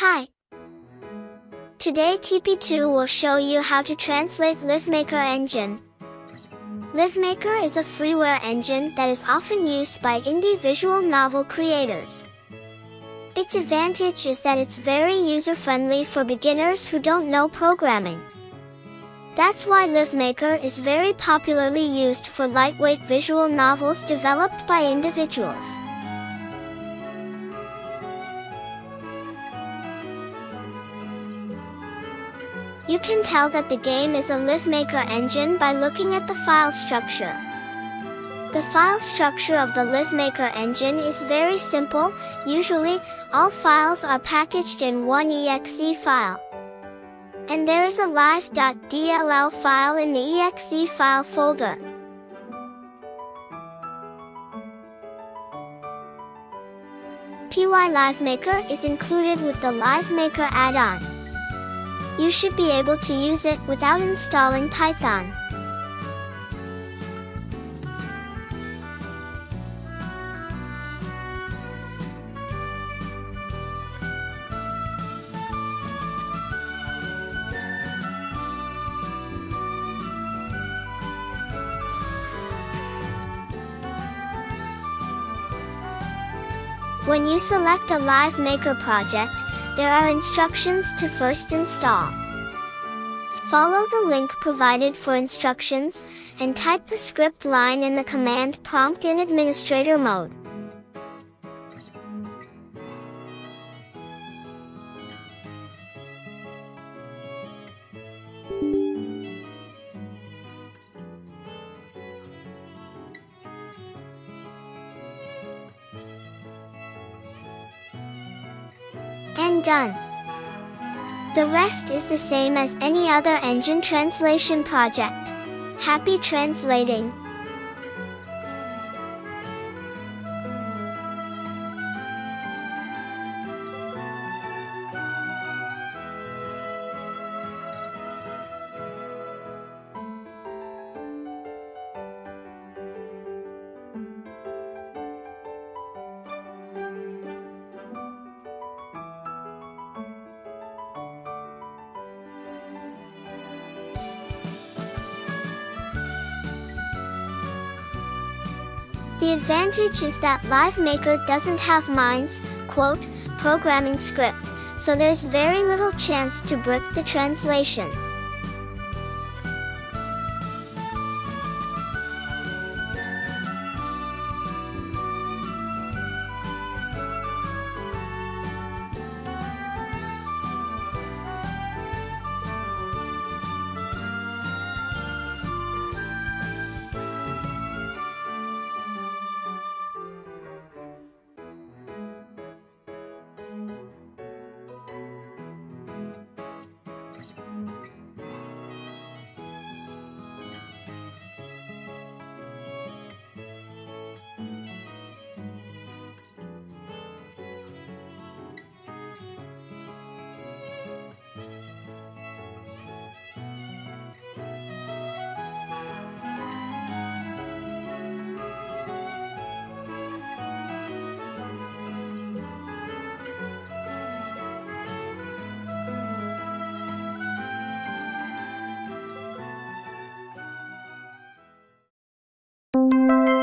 Hi. Today TipiTwo will show you how to translate LiveMaker engine. LiveMaker is a freeware engine that is often used by indie visual novel creators. Its advantage is that it's very user-friendly for beginners who don't know programming. That's why LiveMaker is very popularly used for lightweight visual novels developed by individuals. You can tell that the game is a LiveMaker engine by looking at the file structure. The file structure of the LiveMaker engine is very simple, usually, all files are packaged in one exe file. And there is a live.dll file in the exe file folder. PyLiveMaker is included with the LiveMaker add-on you should be able to use it without installing Python. When you select a Live Maker project, there are instructions to first install. Follow the link provided for instructions, and type the script line in the command prompt in administrator mode. And done. The rest is the same as any other engine translation project. Happy translating! The advantage is that LiveMaker doesn't have Mind's, quote, programming script, so there's very little chance to brick the translation. Música